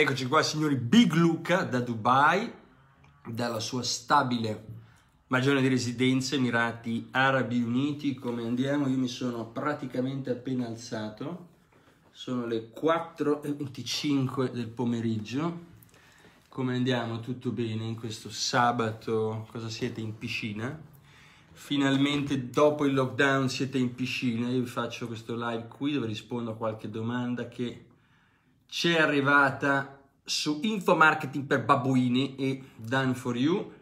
Eccoci qua signori, Big Luca da Dubai, dalla sua stabile magione di residenza, Emirati Arabi Uniti, come andiamo? Io mi sono praticamente appena alzato, sono le 4.25 del pomeriggio, come andiamo? Tutto bene in questo sabato? Cosa siete in piscina? Finalmente dopo il lockdown siete in piscina, io vi faccio questo live qui dove rispondo a qualche domanda che ci è arrivata su info marketing per babbuini e done for you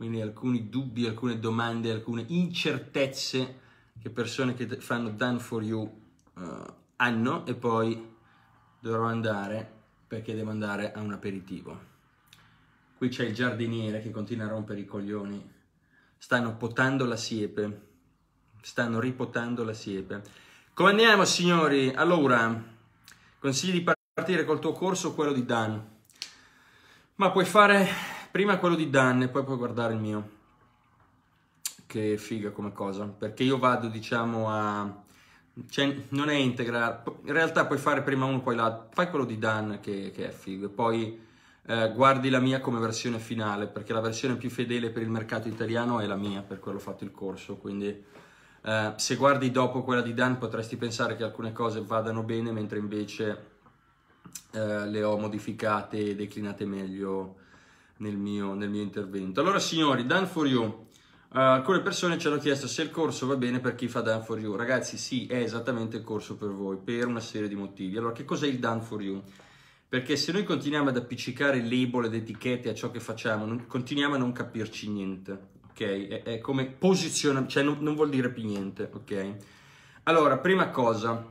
quindi alcuni dubbi, alcune domande, alcune incertezze che persone che fanno done for you uh, hanno e poi dovrò andare perché devo andare a un aperitivo. Qui c'è il giardiniere che continua a rompere i coglioni. Stanno potando la siepe. Stanno ripotando la siepe. Come andiamo, signori? Allora, Consigli di partire col tuo corso quello di Dan? Ma puoi fare prima quello di Dan e poi puoi guardare il mio. Che figa come cosa. Perché io vado, diciamo, a... Cioè, non è integrale. In realtà puoi fare prima uno, poi l'altro. Fai quello di Dan che, che è figo. E poi eh, guardi la mia come versione finale, perché la versione più fedele per il mercato italiano è la mia, per quello ho fatto il corso. Quindi Uh, se guardi dopo quella di Dan potresti pensare che alcune cose vadano bene, mentre invece uh, le ho modificate e declinate meglio nel mio, nel mio, intervento. Allora signori, Dan for You. Uh, alcune persone ci hanno chiesto se il corso va bene per chi fa Dan for You. Ragazzi, sì, è esattamente il corso per voi, per una serie di motivi. Allora, che cos'è il Dan for You? Perché se noi continuiamo ad appiccicare label ed etichette a ciò che facciamo, non, continuiamo a non capirci niente ok? È, è come posiziona, cioè non, non, vuol dire più niente, ok? Allora, prima cosa,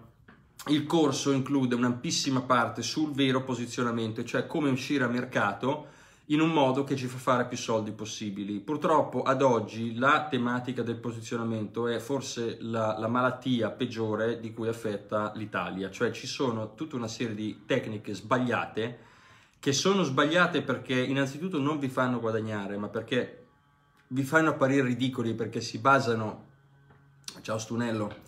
il corso include un'ampissima parte sul vero posizionamento, cioè come uscire a mercato in un modo che ci fa fare più soldi possibili. Purtroppo ad oggi la tematica del posizionamento è forse la, la malattia peggiore di cui affetta l'Italia, cioè ci sono tutta una serie di tecniche sbagliate che sono sbagliate perché innanzitutto non vi fanno guadagnare, ma perché vi fanno apparire ridicoli perché si basano, ciao Stunello,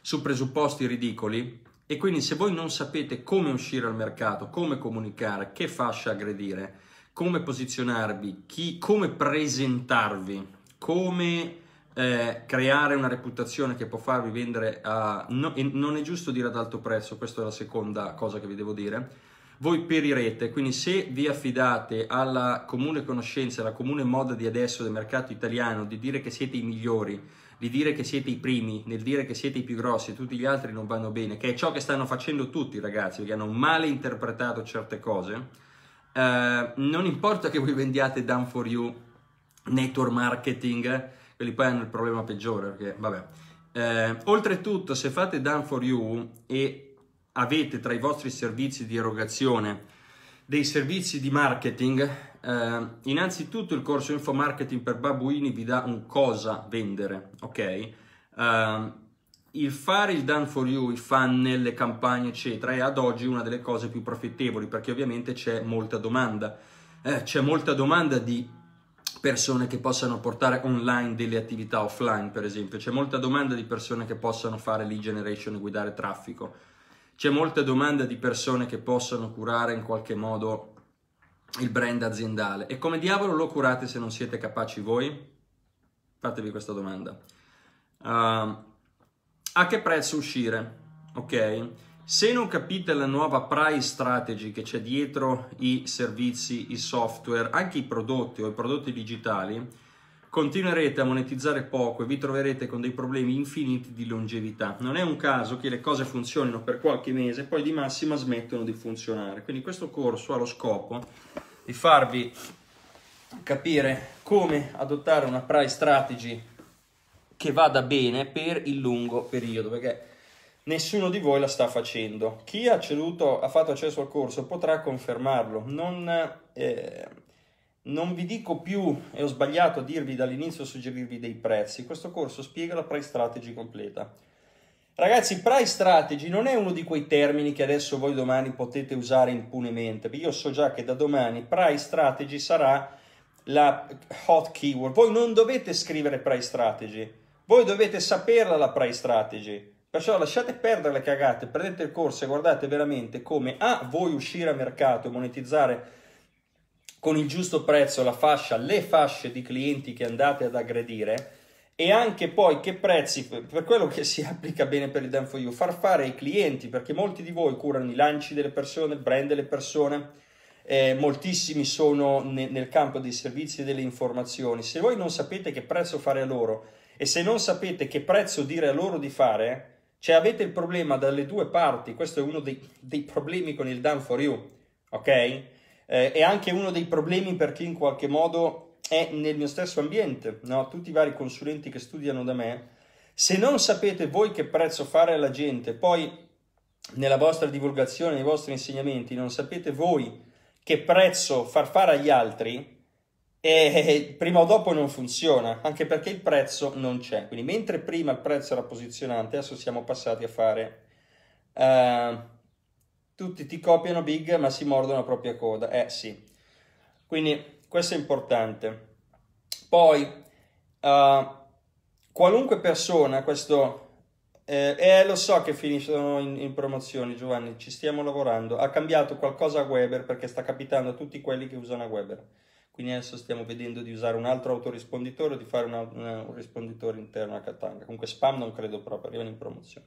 su presupposti ridicoli e quindi se voi non sapete come uscire al mercato, come comunicare, che fascia aggredire, come posizionarvi, chi, come presentarvi, come eh, creare una reputazione che può farvi vendere a... No, non è giusto dire ad alto prezzo, questa è la seconda cosa che vi devo dire, voi perirete. Quindi se vi affidate alla comune conoscenza, alla comune moda di adesso del mercato italiano, di dire che siete i migliori, di dire che siete i primi, nel dire che siete i più grossi e tutti gli altri non vanno bene, che è ciò che stanno facendo tutti ragazzi, che hanno male interpretato certe cose, eh, non importa che voi vendiate done for you, network marketing, quelli poi hanno il problema peggiore, perché vabbè. Eh, oltretutto, se fate done for you e avete tra i vostri servizi di erogazione dei servizi di marketing, eh, innanzitutto il corso Info Marketing per Babuini vi dà un cosa vendere, ok? Uh, il fare il done for you, i funnel, le campagne, eccetera, è ad oggi una delle cose più profittevoli perché ovviamente c'è molta domanda. Eh, c'è molta domanda di persone che possano portare online delle attività offline, per esempio. C'è molta domanda di persone che possano fare lead generation e guidare traffico c'è molta domanda di persone che possano curare in qualche modo il brand aziendale. E come diavolo lo curate se non siete capaci voi? Fatevi questa domanda. Uh, a che prezzo uscire? Ok? Se non capite la nuova price strategy che c'è dietro i servizi, i software, anche i prodotti o i prodotti digitali, continuerete a monetizzare poco e vi troverete con dei problemi infiniti di longevità. Non è un caso che le cose funzionino per qualche mese e poi di massima smettono di funzionare. Quindi questo corso ha lo scopo di farvi capire come adottare una price strategy che vada bene per il lungo periodo, perché nessuno di voi la sta facendo. Chi ha, ceduto, ha fatto accesso al corso potrà confermarlo. Non, eh, non vi dico più, e ho sbagliato a dirvi dall'inizio a suggerirvi dei prezzi, questo corso spiega la price strategy completa. Ragazzi, price strategy non è uno di quei termini che adesso voi domani potete usare impunemente, io so già che da domani price strategy sarà la hot keyword. Voi non dovete scrivere price strategy, voi dovete saperla la price strategy. Perciò lasciate perdere le cagate, prendete il corso e guardate veramente come A, voi uscire a mercato e monetizzare con il giusto prezzo la fascia, le fasce di clienti che andate ad aggredire e anche poi che prezzi, per quello che si applica bene per il Done for You, far fare ai clienti, perché molti di voi curano i lanci delle persone, il brand delle persone, eh, moltissimi sono ne, nel campo dei servizi e delle informazioni. Se voi non sapete che prezzo fare a loro e se non sapete che prezzo dire a loro di fare, cioè avete il problema dalle due parti, questo è uno dei, dei problemi con il Done for You, ok? Eh, è anche uno dei problemi per chi in qualche modo è nel mio stesso ambiente, no? tutti i vari consulenti che studiano da me, se non sapete voi che prezzo fare alla gente, poi nella vostra divulgazione, nei vostri insegnamenti, non sapete voi che prezzo far fare agli altri, e prima o dopo non funziona, anche perché il prezzo non c'è. Quindi mentre prima il prezzo era posizionante, adesso siamo passati a fare... Uh, tutti ti copiano big ma si mordono la propria coda. Eh sì. Quindi questo è importante. Poi, uh, qualunque persona, questo... Eh, eh, lo so che finiscono in, in, promozioni, Giovanni, ci stiamo lavorando. Ha cambiato qualcosa a Weber perché sta capitando a tutti quelli che usano Weber. Quindi adesso stiamo vedendo di usare un altro autorisponditore o di fare una, una, un risponditore interno a Katanga. Comunque spam non credo proprio, arrivano in promozione.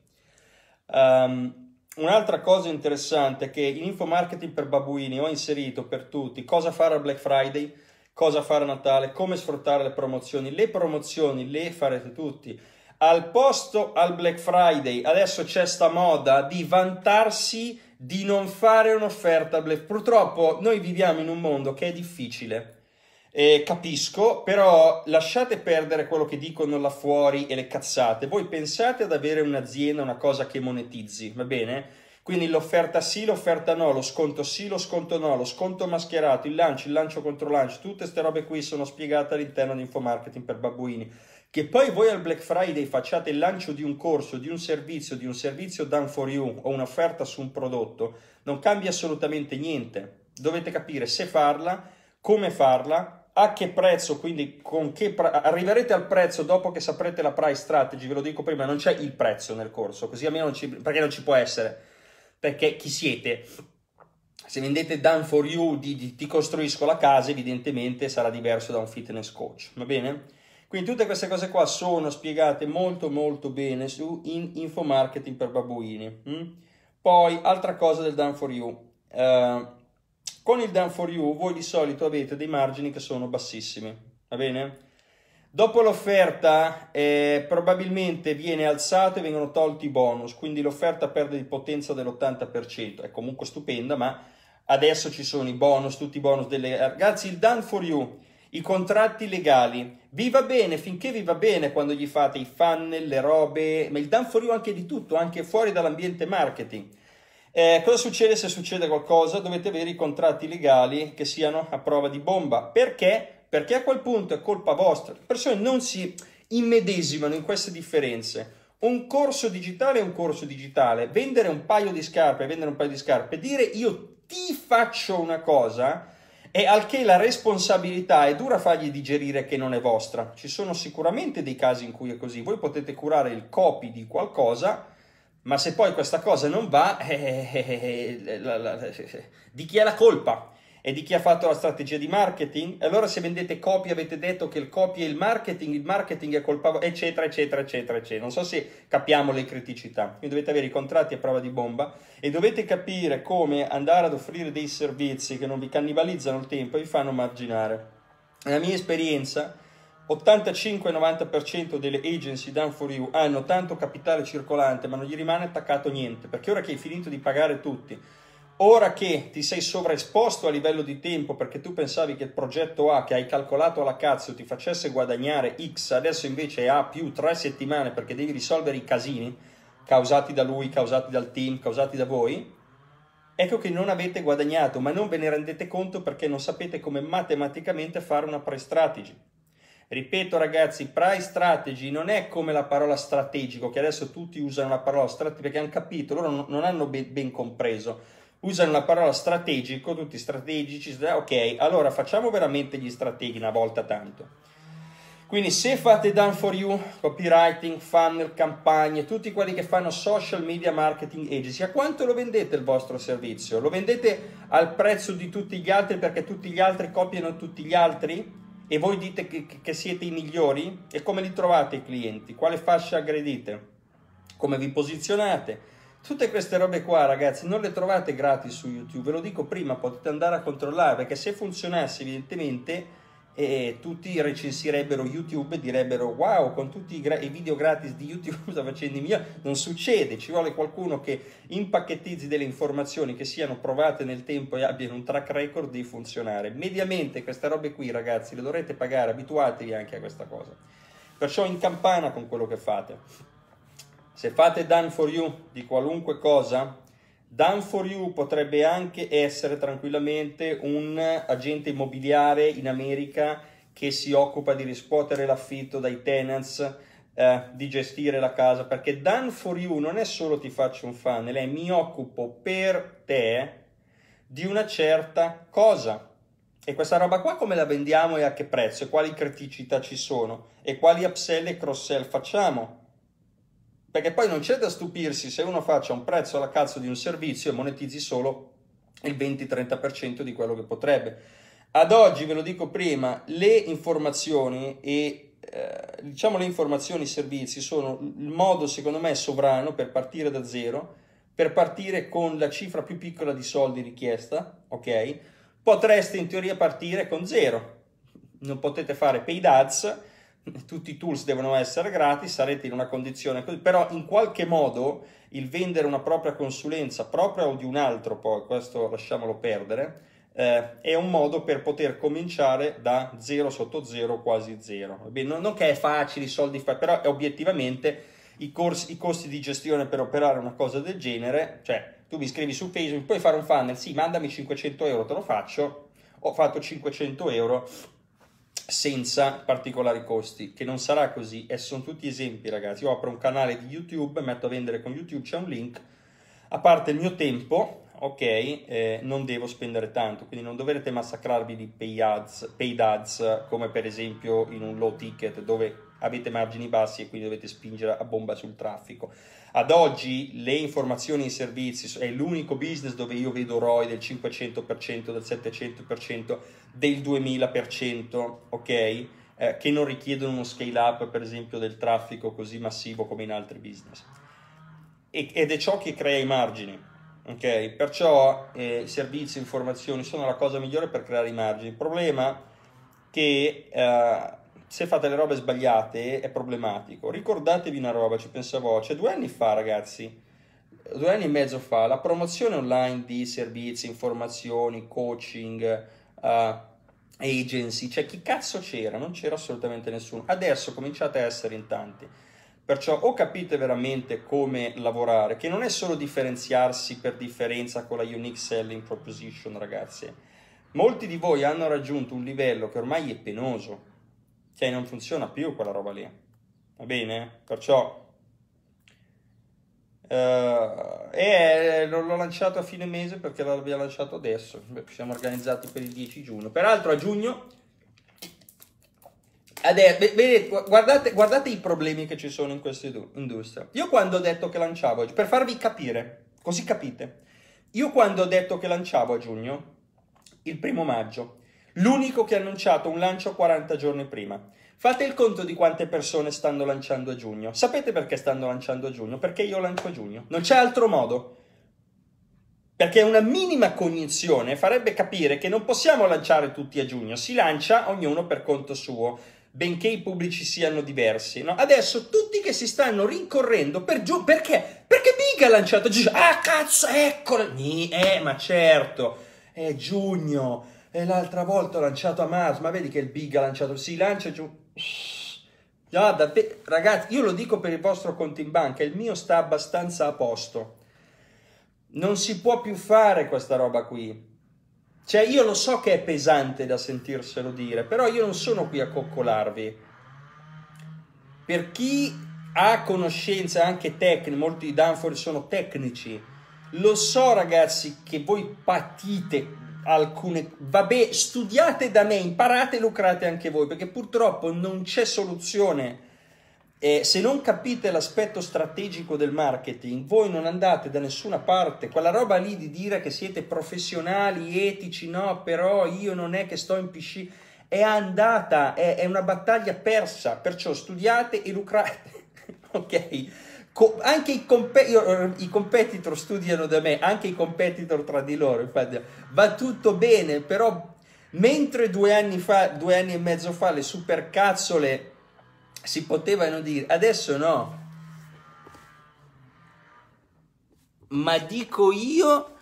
Um, Un'altra cosa interessante è che in info marketing per babuini ho inserito per tutti cosa fare a Black Friday, cosa fare a Natale, come sfruttare le promozioni. Le promozioni le farete tutti. Al posto al Black Friday adesso c'è sta moda di vantarsi di non fare un'offerta. Purtroppo noi viviamo in un mondo che è difficile eh, capisco, però lasciate perdere quello che dicono là fuori e le cazzate. Voi pensate ad avere un'azienda, una cosa che monetizzi, va bene? Quindi l'offerta sì, l'offerta no, lo sconto sì, lo sconto no, lo sconto mascherato, il lancio, il lancio contro lancio, tutte queste robe qui sono spiegate all'interno di infomarketing per babbuini. Che poi voi al Black Friday facciate il lancio di un corso, di un servizio, di un servizio done for you o un'offerta su un prodotto, non cambia assolutamente niente. Dovete capire se farla, come farla, a che prezzo, quindi con che pre- arriverete al prezzo dopo che saprete la price strategy, ve lo dico prima, non c'è il prezzo nel corso, così almeno non ci, perché non ci può essere, perché chi siete? Se vendete done for you, di, di, ti costruisco la casa, evidentemente sarà diverso da un fitness coach, va bene? Quindi tutte queste cose qua sono spiegate molto molto bene su in marketing per babuini. Hm? Poi, altra cosa del done for you. Uh, con il done for you voi di solito avete dei margini che sono bassissimi, va bene? Dopo l'offerta eh, probabilmente viene alzato e vengono tolti i bonus, quindi l'offerta perde di potenza dell'80%, è comunque stupenda, ma adesso ci sono i bonus, tutti i bonus delle... Ragazzi, il done for you, i contratti legali, vi va bene finché vi va bene quando gli fate i funnel, le robe, ma il done for you anche di tutto, anche fuori dall'ambiente marketing. Eh, cosa succede se succede qualcosa? Dovete avere i contratti legali che siano a prova di bomba. Perché? Perché a quel punto è colpa vostra. Le persone non si immedesimano in queste differenze. Un corso digitale è un corso digitale. Vendere un paio di scarpe, vendere un paio di scarpe, dire io ti faccio una cosa e al che la responsabilità è dura fargli digerire che non è vostra. Ci sono sicuramente dei casi in cui è così. Voi potete curare il copy di qualcosa ma se poi questa cosa non va, eh, eh, eh, la, la, di chi è la colpa? E di chi ha fatto la strategia di marketing? E allora se vendete copie avete detto che il copy è il marketing, il marketing è colpa, eccetera, eccetera, eccetera, eccetera. Non so se capiamo le criticità. Quindi dovete avere i contratti a prova di bomba e dovete capire come andare ad offrire dei servizi che non vi cannibalizzano il tempo e vi fanno marginare. Nella mia esperienza, 85-90% delle agency done for you hanno tanto capitale circolante ma non gli rimane attaccato niente perché ora che hai finito di pagare tutti ora che ti sei sovraesposto a livello di tempo perché tu pensavi che il progetto A che hai calcolato alla cazzo ti facesse guadagnare X adesso invece ha più 3 settimane perché devi risolvere i casini causati da lui, causati dal team, causati da voi ecco che non avete guadagnato ma non ve ne rendete conto perché non sapete come matematicamente fare una pre-strategy Ripeto ragazzi, price strategy non è come la parola strategico, che adesso tutti usano la parola strategico perché hanno capito, loro non hanno ben, ben compreso. Usano la parola strategico, tutti strategici, ok, allora facciamo veramente gli strateghi una volta tanto. Quindi se fate done for you, copywriting, funnel, campagne, tutti quelli che fanno social media marketing agency, a quanto lo vendete il vostro servizio? Lo vendete al prezzo di tutti gli altri perché tutti gli altri copiano tutti gli altri? E voi dite che, che siete i migliori? E come li trovate i clienti? Quale fascia aggredite? Come vi posizionate? Tutte queste robe qua, ragazzi, non le trovate gratis su YouTube, ve lo dico prima, potete andare a controllare, perché se funzionasse evidentemente e tutti recensirebbero YouTube e direbbero wow con tutti i, gra- i, video gratis di YouTube sta facendo mio. Non succede ci vuole qualcuno che impacchettizzi delle informazioni che siano provate nel tempo e abbiano un track record di funzionare. Mediamente queste robe qui ragazzi le dovrete pagare abituatevi anche a questa cosa. Perciò in campana con quello che fate. Se fate done for you di qualunque cosa Done for You potrebbe anche essere tranquillamente un agente immobiliare in America che si occupa di riscuotere l'affitto dai tenants, eh, di gestire la casa, perché Done for You non è solo ti faccio un funnel, è mi occupo per te di una certa cosa. E questa roba qua come la vendiamo e a che prezzo? E quali criticità ci sono? E quali upsell e cross sell facciamo? Perché poi non c'è da stupirsi se uno faccia un prezzo alla cazzo di un servizio e monetizzi solo il 20-30% di quello che potrebbe. Ad oggi, ve lo dico prima, le informazioni e eh, diciamo le informazioni e i servizi sono il modo secondo me sovrano per partire da zero, per partire con la cifra più piccola di soldi richiesta, ok? Potreste in teoria partire con zero. Non potete fare paid ads, tutti i tools devono essere gratis, sarete in una condizione così, però in qualche modo il vendere una propria consulenza propria o di un altro, poi questo lasciamolo perdere, eh, è un modo per poter cominciare da zero sotto zero, quasi zero. Non, non che è facile, i soldi fa, però obiettivamente i, corsi, i costi di gestione per operare una cosa del genere, cioè tu mi scrivi su Facebook, puoi fare un funnel, sì, mandami 500 euro, te lo faccio, ho fatto 500 euro, senza particolari costi, che non sarà così e sono tutti esempi ragazzi. Io apro un canale di YouTube, metto a vendere con YouTube, c'è un link, a parte il mio tempo, ok, eh, non devo spendere tanto, quindi non dovrete massacrarvi di pay ads, paid ads come per esempio in un low ticket dove avete margini bassi e quindi dovete spingere a bomba sul traffico. Ad oggi le informazioni e i servizi è l'unico business dove io vedo ROI del 500%, del 700%, del 2000%, ok? Eh, che non richiedono uno scale up, per esempio, del traffico così massivo come in altri business. E, ed è ciò che crea i margini, ok? Perciò eh, servizi e informazioni sono la cosa migliore per creare i margini. Il problema è che... Eh, se fate le robe sbagliate è problematico. Ricordatevi una roba, ci pensavo, cioè due anni fa ragazzi, due anni e mezzo fa, la promozione online di servizi, informazioni, coaching, uh, agency, cioè chi cazzo c'era? Non c'era assolutamente nessuno. Adesso cominciate a essere in tanti. Perciò o capite veramente come lavorare, che non è solo differenziarsi per differenza con la unique selling proposition, ragazzi. Molti di voi hanno raggiunto un livello che ormai è penoso, cioè non funziona più quella roba lì. Va bene? Perciò... Uh, e l'ho, l'ho lanciato a fine mese perché l'abbiamo lanciato adesso. Beh, siamo organizzati per il 10 giugno. Peraltro a giugno... Adesso, vedete, guardate, guardate i problemi che ci sono in questa industria. Io quando ho detto che lanciavo, per farvi capire, così capite, io quando ho detto che lanciavo a giugno, il primo maggio, l'unico che ha annunciato un lancio 40 giorni prima. Fate il conto di quante persone stanno lanciando a giugno. Sapete perché stanno lanciando a giugno? Perché io lancio a giugno. Non c'è altro modo. Perché una minima cognizione farebbe capire che non possiamo lanciare tutti a giugno, si lancia ognuno per conto suo, benché i pubblici siano diversi. No? Adesso tutti che si stanno rincorrendo per giù, perché? Perché Big ha lanciato a giugno. Ah cazzo, eccolo! Eh, ma certo, è giugno e l'altra volta ho lanciato a Mars, ma vedi che il Big ha lanciato, si lancia giù. Guarda, ragazzi, io lo dico per il vostro conto in banca, il mio sta abbastanza a posto. Non si può più fare questa roba qui. Cioè, io lo so che è pesante da sentirselo dire, però io non sono qui a coccolarvi. Per chi ha conoscenze anche tecniche, molti Danford sono tecnici, lo so ragazzi che voi patite alcune... Vabbè, studiate da me, imparate e lucrate anche voi, perché purtroppo non c'è soluzione. Eh, se non capite l'aspetto strategico del marketing, voi non andate da nessuna parte. Quella roba lì di dire che siete professionali, etici, no, però io non è che sto in piscina, è andata, è, è una battaglia persa, perciò studiate e lucrate, ok? Co- anche i, comp- io, i, competitor studiano da me, anche i competitor tra di loro, infatti va tutto bene, però mentre due anni fa, due anni e mezzo fa le supercazzole si potevano dire, adesso no. Ma dico io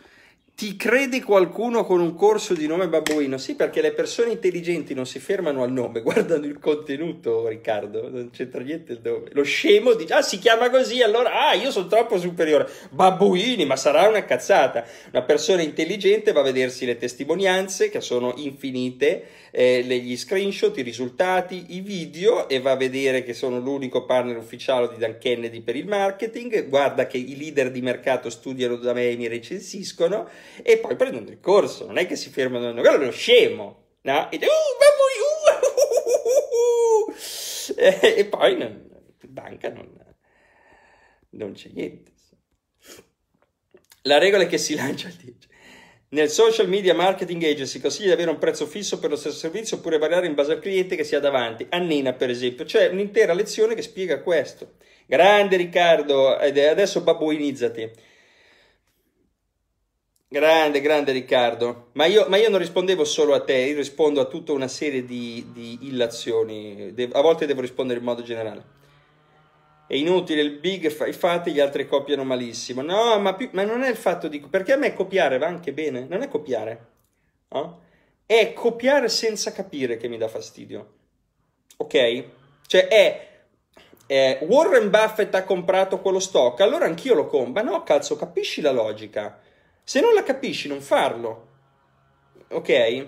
ti crede qualcuno con un corso di nome babbuino? Sì, perché le persone intelligenti non si fermano al nome, guardano il contenuto, Riccardo, non c'entra niente il nome. Lo scemo dice, ah, si chiama così, allora, ah, io sono troppo superiore. Babbuini, ma sarà una cazzata. Una persona intelligente va a vedersi le testimonianze, che sono infinite, eh, gli screenshot, i risultati, i video, e va a vedere che sono l'unico partner ufficiale di Dan Kennedy per il marketing, guarda che i leader di mercato studiano da me e mi recensiscono, e poi prendono il corso, non è che si fermano, quello è uno scemo, no? E, uh, uh, uh, e, e poi non, banca non, non c'è niente. La regola è che si lancia il 10. Nel social media marketing agency consiglia di avere un prezzo fisso per lo stesso servizio oppure variare in base al cliente che si ha davanti. Annina, per esempio, c'è un'intera lezione che spiega questo. Grande Riccardo, adesso babbuinizzati. Grande, grande Riccardo, ma io, ma io, non rispondevo solo a te, io rispondo a tutta una serie di, di illazioni, De- a volte devo rispondere in modo generale. È inutile, il big fa fatti, gli altri copiano malissimo. No, ma, più, ma, non è il fatto di... Perché a me copiare va anche bene, non è copiare, no? È copiare senza capire che mi dà fastidio, ok? Cioè è... è Warren Buffett ha comprato quello stock, allora anch'io lo compro. Ma no, cazzo, capisci la logica? Se non la capisci, non farlo. Ok?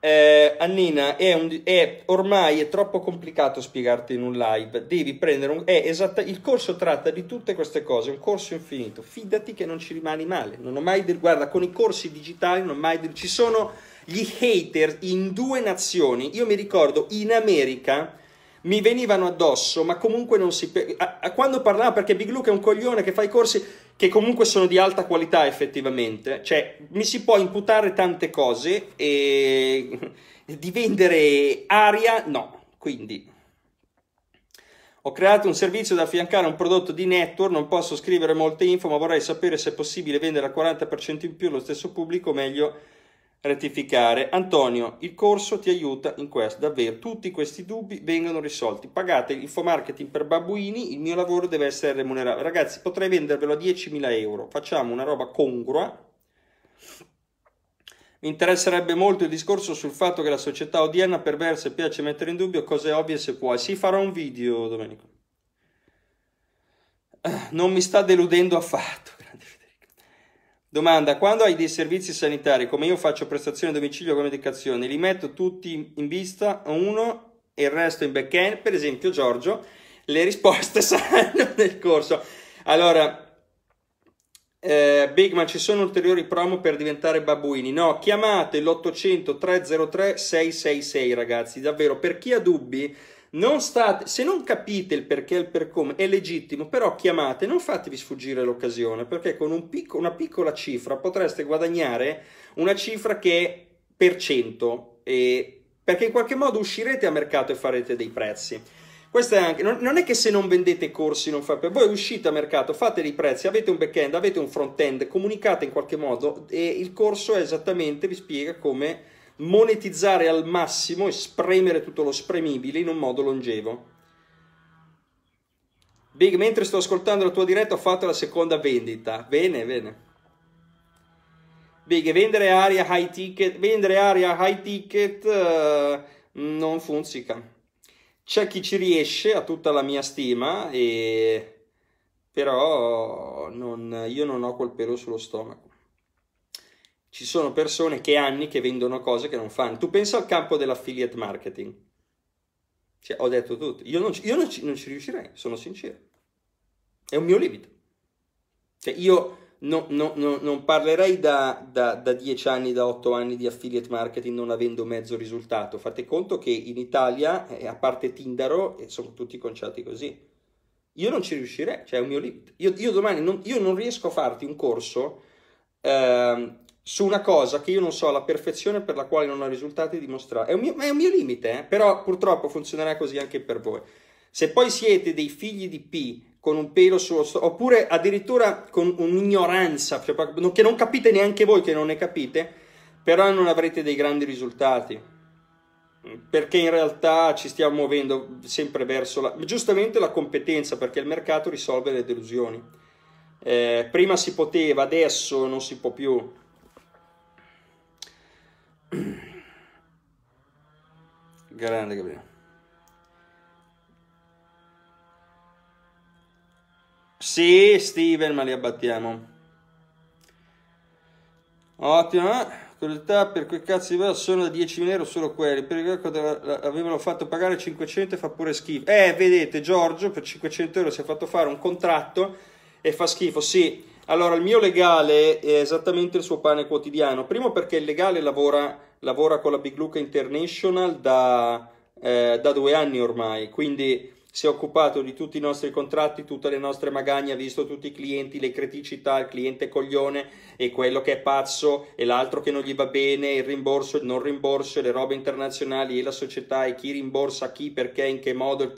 Eh, Annina, è, un, è ormai è troppo complicato spiegarti in un live. Devi prendere un. È esatta, il corso tratta di tutte queste cose, un corso infinito. Fidati che non ci rimani male. Non ho mai. Del, guarda, con i corsi digitali non ho mai. Del, ci sono gli hater in due nazioni. Io mi ricordo in America mi venivano addosso, ma comunque non si... A, a quando parlava, perché Big Luke è un coglione che fa i corsi che comunque sono di alta qualità effettivamente, cioè mi si può imputare tante cose e di vendere aria no, quindi... Ho creato un servizio da affiancare a un prodotto di network, non posso scrivere molte info, ma vorrei sapere se è possibile vendere al 40% in più allo stesso pubblico, meglio rettificare. Antonio, il corso ti aiuta in questo, davvero, tutti questi dubbi vengono risolti. Pagate infomarketing per babbuini, il mio lavoro deve essere remunerato. Ragazzi, potrei vendervelo a 10.000 euro, facciamo una roba congrua. Mi interesserebbe molto il discorso sul fatto che la società odierna perversa e piace mettere in dubbio cose ovvie se puoi. Si farà un video, Domenico. Non mi sta deludendo affatto. Domanda, quando hai dei servizi sanitari, come io faccio prestazione a domicilio con medicazione, li metto tutti in vista, uno e il resto in back-end? Per esempio, Giorgio, le risposte saranno nel corso. Allora, eh, Big, ma ci sono ulteriori promo per diventare babbuini? No, chiamate l'800 303 666 ragazzi, davvero, per chi ha dubbi non state, se non capite il perché e il per come, è legittimo, però chiamate, non fatevi sfuggire l'occasione, perché con un picco, una piccola cifra potreste guadagnare una cifra che è per cento, e, perché in qualche modo uscirete a mercato e farete dei prezzi. Questo è anche, non, non, è che se non vendete corsi non fate, voi uscite a mercato, fate dei prezzi, avete un back-end, avete un front-end, comunicate in qualche modo e il corso è esattamente, vi spiega come monetizzare al massimo e spremere tutto lo spremibile in un modo longevo. Big, mentre sto ascoltando la tua diretta ho fatto la seconda vendita. Bene, bene. Big, vendere aria high ticket, vendere aria high ticket uh, non funziona. C'è chi ci riesce, a tutta la mia stima, e... però non, io non ho quel pelo sullo stomaco ci sono persone che anni che vendono cose che non fanno. Tu pensa al campo dell'affiliate marketing. Cioè, ho detto tutto. Io, non, io non, ci, non, ci, riuscirei, sono sincero. È un mio limite. Cioè, io no, no, no, non parlerei da, da, da 10 anni, da 8 anni di affiliate marketing non avendo mezzo risultato. Fate conto che in Italia, eh, a parte Tindaro, eh, sono tutti conciati così. Io non ci riuscirei, cioè è un mio limite. Io, io domani non, io non riesco a farti un corso eh, su una cosa che io non so alla perfezione per la quale non ho risultati dimostrati. È un mio, è un mio limite, eh? però purtroppo funzionerà così anche per voi. Se poi siete dei figli di P con un pelo sullo stomaco, oppure addirittura con un'ignoranza, cioè, che non capite neanche voi che non ne capite, però non avrete dei grandi risultati. Perché in realtà ci stiamo muovendo sempre verso la, giustamente la competenza, perché il mercato risolve le delusioni. Eh, prima si poteva, adesso non si può più. Grande Gabriele. Sì, Steven, ma li abbattiamo. Ottimo. Eh? Curiosità per quel cazzo di sono da 10.000 euro solo quelli. Per il avevano fatto pagare 500 e fa pure schifo. Eh, vedete, Giorgio per 500 euro si è fatto fare un contratto e fa schifo. Sì, allora il mio legale è esattamente il suo pane quotidiano. Primo perché il legale lavora, lavora con la Big Luca International da, eh, da due anni ormai, quindi si è occupato di tutti i nostri contratti, tutte le nostre magagne, ha visto tutti i clienti, le criticità, il cliente coglione e quello che è pazzo e l'altro che non gli va bene, il rimborso, il non rimborso, le robe internazionali e la società e chi rimborsa chi, perché, in che modo,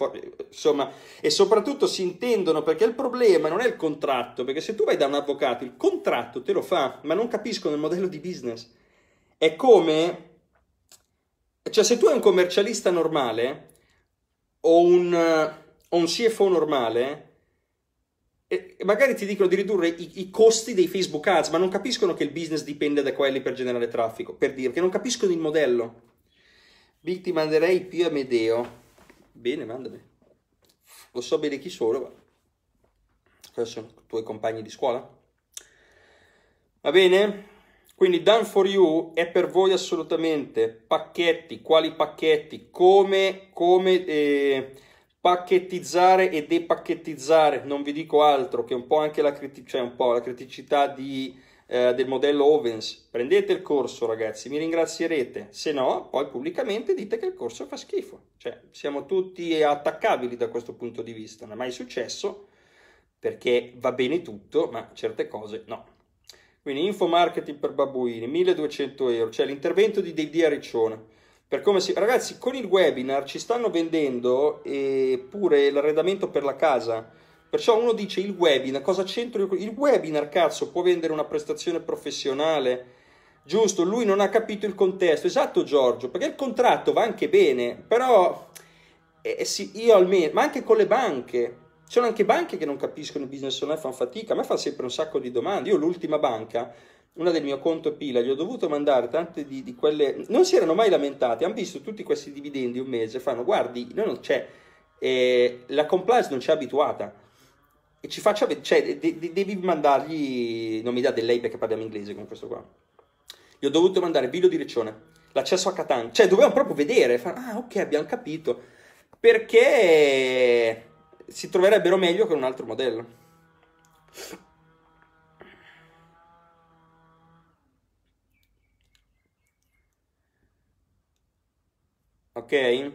insomma, e soprattutto si intendono perché il problema non è il contratto, perché se tu vai da un avvocato il contratto te lo fa, ma non capiscono il modello di business. È come, cioè se tu hai un commercialista normale, o un, o un CFO normale, magari ti dicono di ridurre i, i, costi dei Facebook Ads, ma non capiscono che il business dipende da quelli per generare traffico, per dire che non capiscono il modello. Big ti manderei più a Medeo. Bene, mandami. Lo so bene chi sono, ma questi sono i tuoi compagni di scuola. Va bene? Quindi Done for You è per voi assolutamente pacchetti, quali pacchetti, come, come eh, pacchettizzare e depacchettizzare, non vi dico altro che un po' anche la, criti- cioè un po la criticità di, eh, del modello Ovens. Prendete il corso ragazzi, mi ringrazierete, se no poi pubblicamente dite che il corso fa schifo. Cioè siamo tutti attaccabili da questo punto di vista, non è mai successo perché va bene tutto, ma certe cose no. Quindi info marketing per babbuini, 1200 euro, cioè l'intervento di Dave Riccione. Per come si... Ragazzi, con il webinar ci stanno vendendo eh, pure l'arredamento per la casa. Perciò uno dice il webinar, cosa c'entro? Il webinar, cazzo, può vendere una prestazione professionale. Giusto, lui non ha capito il contesto. Esatto, Giorgio, perché il contratto va anche bene, però eh, sì, io almeno, ma anche con le banche. Ci sono anche banche che non capiscono il business online, fanno fatica, a me fa sempre un sacco di domande. Io l'ultima banca, una del mio conto pila, gli ho dovuto mandare tante di, di quelle... Non si erano mai lamentati, hanno visto tutti questi dividendi un mese, fanno guardi, noi non c'è, eh, la compliance non ci è abituata. E ci faccia vedere, cioè, de- de- devi mandargli, non mi dà del lei perché parliamo inglese con questo qua. Gli ho dovuto mandare video di Reccione, l'accesso a Catan, cioè dovevamo proprio vedere, fanno, ah ok abbiamo capito, perché si troverebbero meglio con un altro modello. Ok?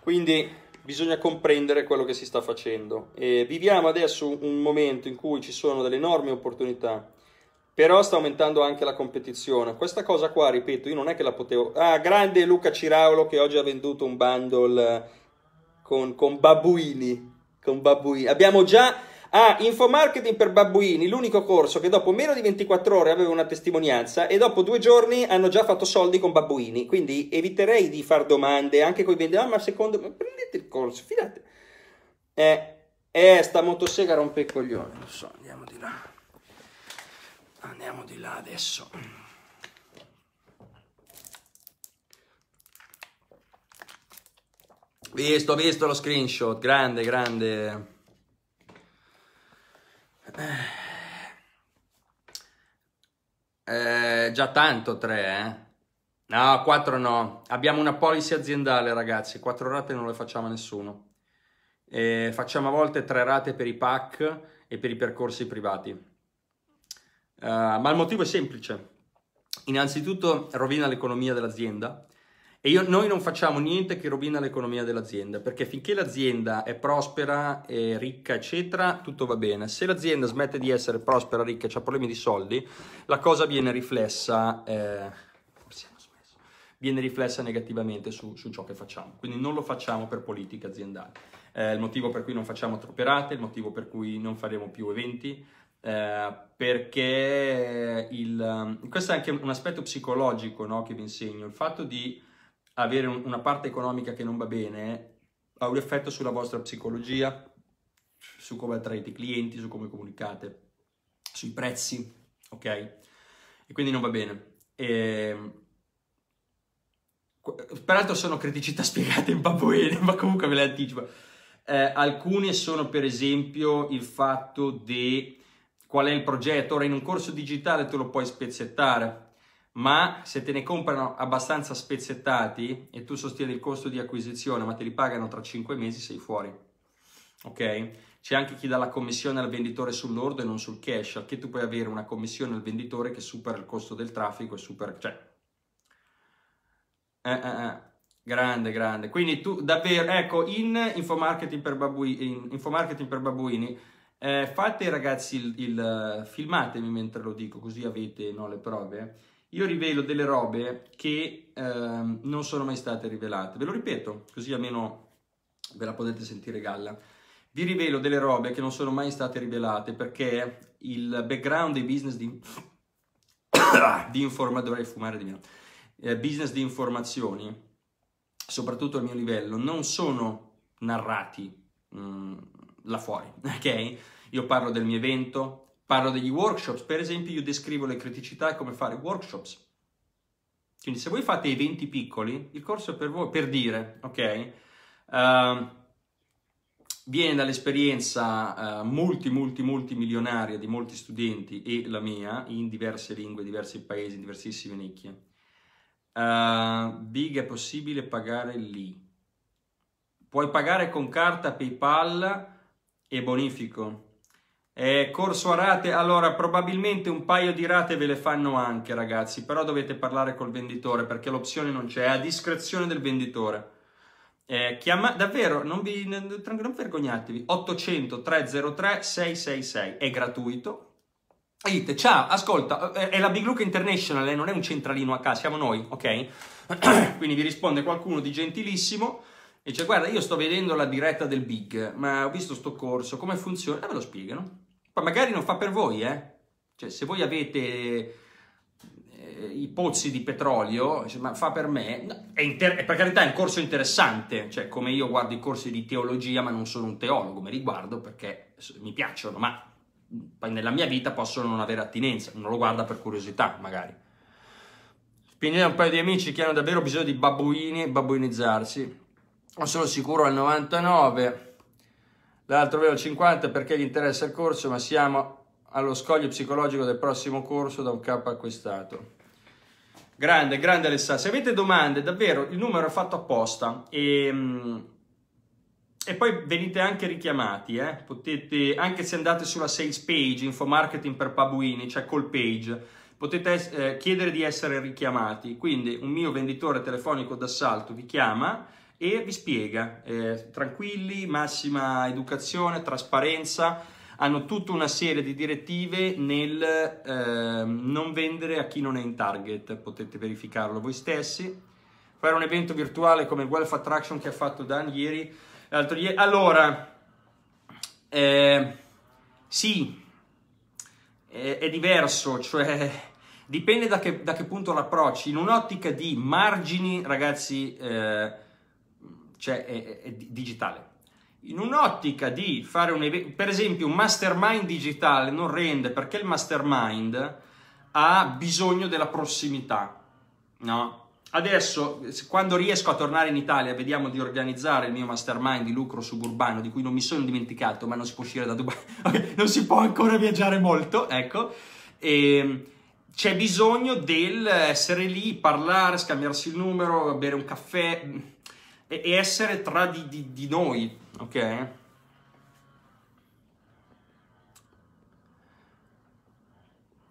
Quindi bisogna comprendere quello che si sta facendo. E viviamo adesso un momento in cui ci sono delle enormi opportunità, però sta aumentando anche la competizione. Questa cosa qua, ripeto, io non è che la potevo... Ah, grande Luca Ciraulo che oggi ha venduto un bundle con, con babbuini. Con babbuini. Abbiamo già ah, infomarketing per babbuini, l'unico corso che dopo meno di 24 ore aveva una testimonianza e dopo due giorni hanno già fatto soldi con babbuini. Quindi eviterei di fare domande anche con i venditori, ma secondo me prendete il corso, fidate. Eh, eh, sta motosega rompe i coglioni, lo so, andiamo di là. Andiamo di là adesso. Visto, visto lo screenshot, grande, grande. Eh, già tanto tre, eh? No, quattro no. Abbiamo una policy aziendale, ragazzi. Quattro rate non le facciamo a nessuno. Eh, facciamo a volte tre rate per i pack e per i percorsi privati. Uh, ma il motivo è semplice. Innanzitutto rovina l'economia dell'azienda e io, noi non facciamo niente che rovina l'economia dell'azienda, perché finché l'azienda è prospera, è ricca, eccetera, tutto va bene. Se l'azienda smette di essere prospera, ricca e ha problemi di soldi, la cosa viene riflessa, eh, viene riflessa negativamente su, su, ciò che facciamo. Quindi non lo facciamo per politica aziendale. Eh, il motivo per cui non facciamo troppe rate, il motivo per cui non faremo più eventi, eh, perché il, questo è anche un aspetto psicologico no, che vi insegno, il fatto di avere un, una parte economica che non va bene ha un effetto sulla vostra psicologia, su come attraete i clienti, su come comunicate, sui prezzi, ok? E quindi non va bene. E... Ehm, peraltro sono criticità spiegate in babuine, ma comunque ve le anticipo. Eh, alcune sono per esempio il fatto di qual è il progetto. Ora in un corso digitale tu lo puoi spezzettare, ma se te ne comprano abbastanza spezzettati e tu sostieni il costo di acquisizione, ma te li pagano tra 5 mesi, sei fuori. Ok? C'è anche chi dà la commissione al venditore sull'ordo e non sul cash, che tu puoi avere una commissione al venditore che supera il costo del traffico e supera... Cioè... Eh, eh, eh. Grande, grande. Quindi tu davvero, ecco, in infomarketing per, babuini, in infomarketing per babuini, eh, fate ragazzi il, il, filmatemi mentre lo dico, così avete no, le prove io rivelo delle robe che eh, non sono mai state rivelate. Ve lo ripeto, così almeno ve la potete sentire galla. Vi rivelo delle robe che non sono mai state rivelate perché il background dei business di, di dovrei fumare di meno, eh, business di informazioni, soprattutto al mio livello, non sono narrati mh, mm, là fuori, ok? Io parlo del mio evento, Parlo degli workshops, per esempio io descrivo le criticità e come fare workshops. Quindi se voi fate eventi piccoli, il corso è per voi, per dire, ok? Uh, viene dall'esperienza uh, multi, multi, multimilionaria di molti studenti e la mia, in diverse lingue, diversi paesi, in diversissime nicchie. Uh, Big è possibile pagare lì. Puoi pagare con carta PayPal e bonifico eh, corso a rate, allora probabilmente un paio di rate ve le fanno anche ragazzi, però dovete parlare col venditore perché l'opzione non c'è, è a discrezione del venditore. Eh, chiama, davvero, non, vi, non vergognatevi, 800 303 666, è gratuito. E dite, ciao, ascolta, eh, è la Big Look International, eh, non è un centralino a casa, siamo noi, ok? Quindi vi risponde qualcuno di gentilissimo e dice, guarda, io sto vedendo la diretta del Big, ma ho visto sto corso, come funziona? E ve lo spiegano. Poi magari non fa per voi, eh? Cioè, se voi avete eh, i pozzi di petrolio, ma fa per me, è inter- per carità è un corso interessante, cioè come io guardo i corsi di teologia, ma non sono un teologo, me li guardo perché mi piacciono, ma nella mia vita possono non avere attinenza, uno lo guarda per curiosità magari. Spingiamo un paio di amici che hanno davvero bisogno di babbuini e babbuinizzarsi. Sono sicuro al 99 l'altro vero 50 perché gli interessa il corso, ma siamo allo scoglio psicologico del prossimo corso da un capo acquistato. Grande, grande Alessandro. Se avete domande, davvero il numero è fatto apposta e, mm, e poi venite anche richiamati. Eh? Potete, anche se andate sulla sales page, info marketing per Pabuini, cioè call page, potete eh, chiedere di essere richiamati. Quindi un mio venditore telefonico d'assalto vi chiama e vi spiega, eh, tranquilli, massima educazione, trasparenza, hanno tutta una serie di direttive nel eh, non vendere a chi non è in target, potete verificarlo voi stessi, fare un evento virtuale come il Wealth Attraction che ha fatto Dan ieri, l'altro ieri. Allora, eh, sì, è, è diverso, cioè dipende da che, da che punto l'approcci, in un'ottica di margini, ragazzi, eh, cioè è, è digitale. In un'ottica di fare un evento, per esempio un mastermind digitale non rende perché il mastermind ha bisogno della prossimità, no? Adesso, quando riesco a tornare in Italia, vediamo di organizzare il mio mastermind di lucro suburbano, di cui non mi sono dimenticato, ma non si può uscire da Dubai, non si può ancora viaggiare molto, ecco. E c'è bisogno del essere lì, parlare, scambiarsi il numero, bere un caffè, e, e essere tra di, di, di noi, ok?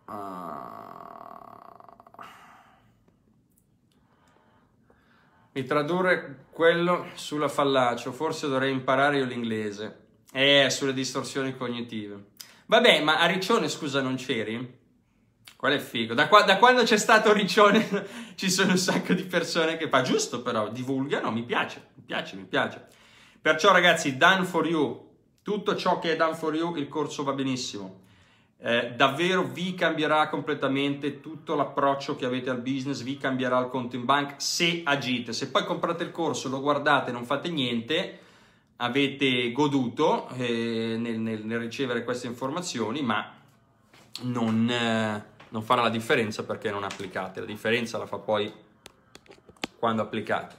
Ah. E tradurre quello sulla fallacia, forse dovrei imparare io l'inglese. Eh, sulle distorsioni cognitive. Vabbè, ma a Riccione, scusa, non c'eri? Qual è figo? Da, qua, da, quando c'è stato Riccione ci sono un sacco di persone che fa giusto però, divulgano, mi piace, mi piace, mi piace. Perciò ragazzi, done for you, tutto ciò che è done for you, il corso va benissimo eh, davvero vi cambierà completamente tutto l'approccio che avete al business, vi cambierà il conto in banca se agite. Se poi comprate il corso, lo guardate, non fate niente, avete goduto eh, nel, nel, nel, ricevere queste informazioni, ma non, eh, non farà la differenza perché non applicate. La differenza la fa poi quando applicate.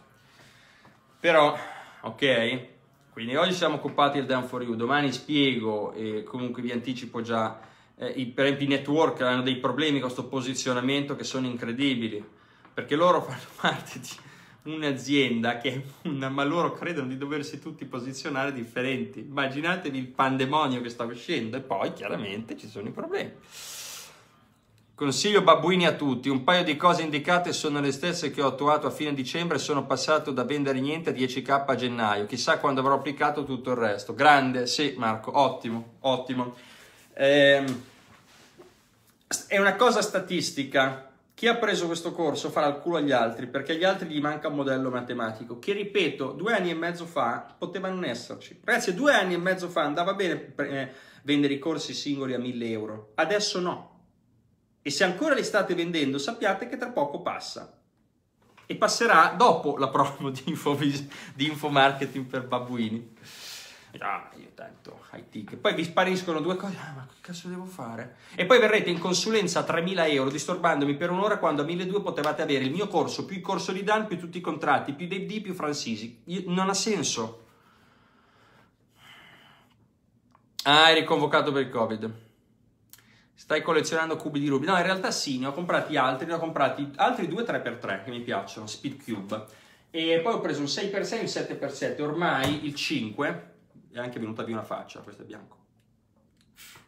Però, ok, quindi oggi siamo occupati del Down for You, domani spiego e comunque vi anticipo già eh, i, per esempio i network hanno dei problemi con questo posizionamento che sono incredibili, perché loro fanno parte di un'azienda che è una, ma loro credono di doversi tutti posizionare differenti. Immaginatevi il pandemonio che sta uscendo e poi chiaramente ci sono i problemi. Consiglio babbuini a tutti, un paio di cose indicate sono le stesse che ho attuato a fine dicembre e sono passato da vendere niente a 10k a gennaio, chissà quando avrò applicato tutto il resto. Grande, sì Marco, ottimo, ottimo. Eh, è una cosa statistica. Chi ha preso questo corso farà il culo agli altri perché agli altri gli manca un modello matematico che, ripeto, due anni e mezzo fa poteva non esserci. Ragazzi, due anni e mezzo fa andava bene eh, vendere i corsi singoli a 1000 euro, adesso no. E se ancora li state vendendo, sappiate che tra poco passa. E passerà dopo la promo di info, di info marketing per babbuini. Ah, io tanto IT. Che poi vi spariscono due cose. Ah, ma che cazzo devo fare? E poi verrete in consulenza a 3.000 euro disturbandomi per un'ora quando a 1.200 potevate avere il mio corso, più il corso di Dan, più tutti i contratti, più Dave D, più Francisi. Io, non ha senso. Ah, eri convocato per il Covid. Stai collezionando cubi di rubi? No, in realtà sì, ne ho comprati altri, ne ho comprati altri 2-3x3 che mi piacciono, Speed Cube. E poi ho preso un 6x6 e un 7x7, ormai il 5 è anche venuta via una faccia, questo è bianco.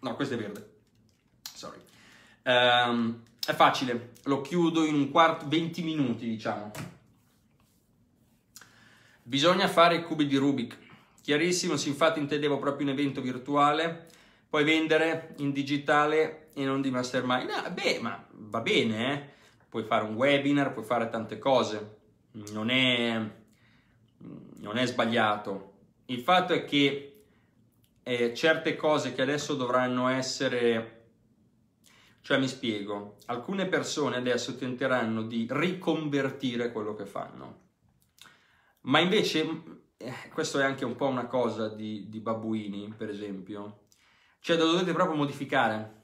No, questo è verde. Sorry. Um, è facile, lo chiudo in un quarto, 20 minuti, diciamo. Bisogna fare i cubi di Rubik. Chiarissimo, sì, infatti intendevo proprio un evento virtuale, poi vendere in digitale e non di mastermind. No, beh, ma va bene, eh? Puoi fare un webinar, puoi fare tante cose. Non è, non è sbagliato il fatto è che eh, certe cose che adesso dovranno essere... Cioè mi spiego, alcune persone adesso tenteranno di riconvertire quello che fanno, ma invece, eh, questo è anche un po' una cosa di, di babbuini, per esempio, cioè lo dovete proprio modificare.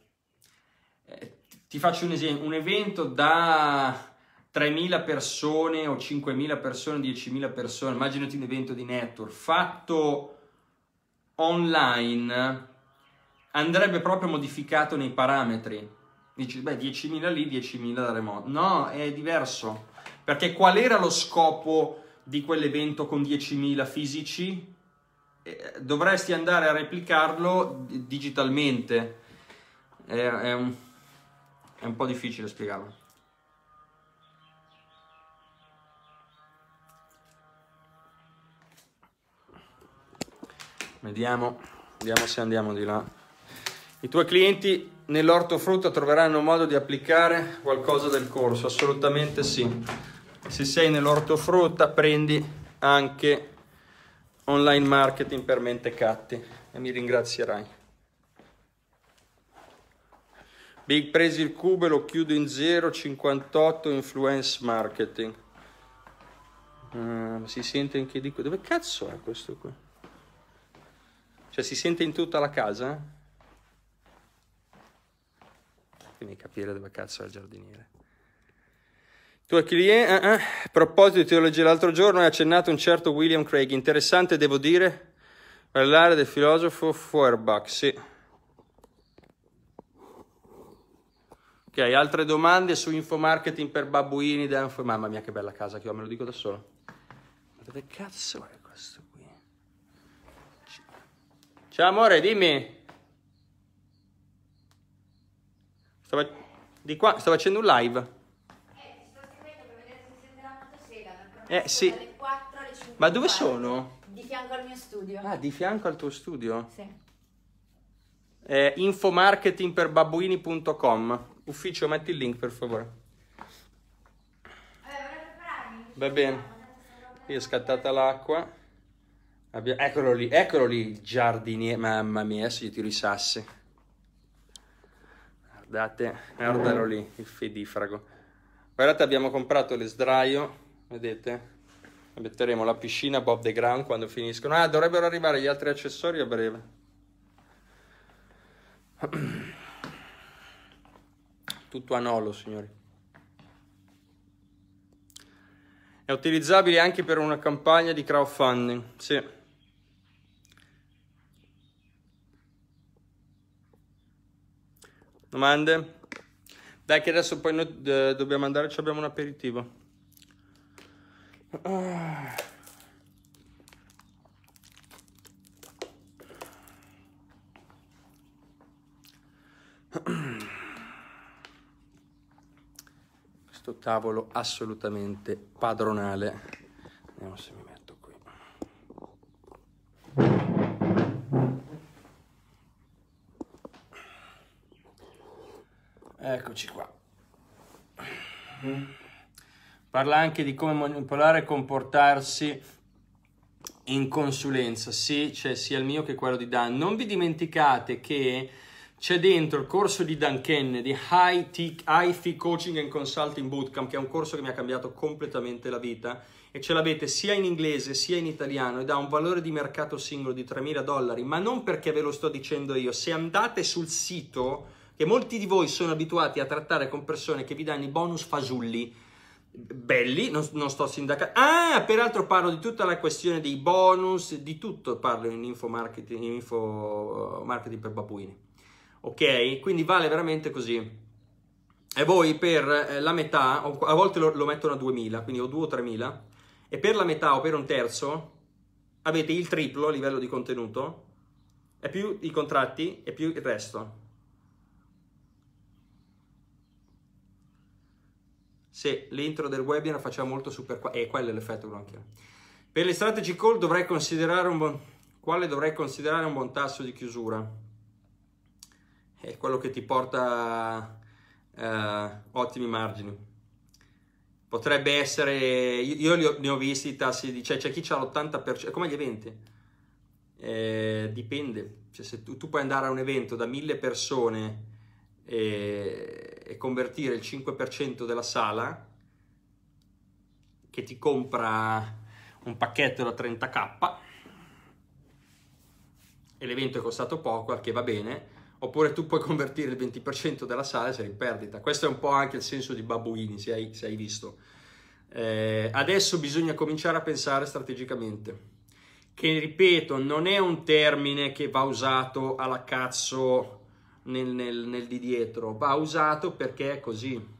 Eh, ti faccio un esempio, un evento da 3.000 persone o 5.000 persone, 10.000 persone, immaginati un evento di network fatto online, andrebbe proprio modificato nei parametri. Dici, beh, 10.000 lì, 10.000 da remoto. No, è diverso. Perché qual era lo scopo di quell'evento con 10.000 fisici? Eh, dovresti andare a replicarlo digitalmente. È, è, un, è un po' difficile spiegarlo. Vediamo, vediamo se andiamo di là. I tuoi clienti nell'ortofrutta troveranno modo di applicare qualcosa del corso? Assolutamente sì. Se sei nell'ortofrutta prendi anche online marketing per mentecatti e mi ringrazierai. Big presi il cubo e lo chiudo in 0,58 influence marketing. Uh, si sente anche di qui. Dove cazzo è questo qui? Cioè si sente in tutta la casa? Quindi capire dove cazzo è il giardiniere. Tuo cliente, eh, eh. a proposito di teologia, l'altro giorno hai accennato un certo William Craig, interessante devo dire, parlare del filosofo Feuerbach, sì. Ok, altre domande su infomarketing per babbuini? Mamma mia che bella casa che ho, me lo dico da solo. Ma dove cazzo è questo? Ciao amore, dimmi. Stavo... Di qua, sto facendo un live. Eh, ti sto scrivendo per vedere se si sentirà molto sera. Eh, sì. Dalle 4 alle 5. Ma dove sono? Di fianco al mio studio. Ah, di fianco al tuo studio? Sì. Eh, infomarketingperbabuini.com Ufficio, metti il link per favore. Va bene. Io è scattata l'acqua. Abbia- Eccolo lì, eccolo lì il giardiniere. Mamma mia, adesso gli tiro i sassi. Guardate, guardalo lì, il fedifrago. Guardate, abbiamo comprato le sdraio, vedete? Metteremo la piscina Bob the Ground quando finiscono. Ah, dovrebbero arrivare gli altri accessori a breve. Tutto a nolo, signori. È utilizzabile anche per una campagna di crowdfunding. Sì. Domande? Dai che adesso poi noi eh, dobbiamo andare, abbiamo un aperitivo. Ah. Questo tavolo assolutamente padronale. Vediamo se mi metto qui. Eccoci qua. Parla anche di come manipolare e comportarsi in consulenza. Sì, c'è sia il mio che quello di Dan. Non vi dimenticate che c'è dentro il corso di Dan Kennedy, High Fee Coaching and Consulting Bootcamp, che è un corso che mi ha cambiato completamente la vita e ce l'avete sia in inglese sia in italiano ed ha un valore di mercato singolo di 3.000 dollari, ma non perché ve lo sto dicendo io. Se andate sul sito, che molti di voi sono abituati a trattare con persone che vi danno i bonus fasulli, belli, non, non sto sindacando. Ah, peraltro parlo di tutta la questione dei bonus, di tutto parlo in info marketing, in info marketing per babuini. Ok? Quindi vale veramente così. E voi per eh, la metà, a volte lo, lo mettono a 2000, quindi o 2 o 3000, e per la metà o per un terzo avete il triplo a livello di contenuto, e più i contratti e più il resto. Se l'intro del webinar faceva molto super qua, e quello è l'effetto anche. Per le strategy call dovrei considerare un buon, quale dovrei considerare un buon tasso di chiusura? È quello che ti porta uh, ottimi margini. Potrebbe essere, io li ho, ne ho visti i tassi, di, cioè c'è chi ha l'80%, come gli eventi. Eh, dipende, cioè, se tu, tu, puoi andare a un evento da mille persone e, e convertire il 5% della sala che ti compra un pacchetto da 30k e l'evento è costato poco, che va bene, oppure tu puoi convertire il 20% della sala e sei in perdita. Questo è un po' anche il senso di Babuini, se hai, se hai visto. Eh, adesso bisogna cominciare a pensare strategicamente, che ripeto, non è un termine che va usato alla cazzo nel, nel, nel di dietro, va usato perché è così.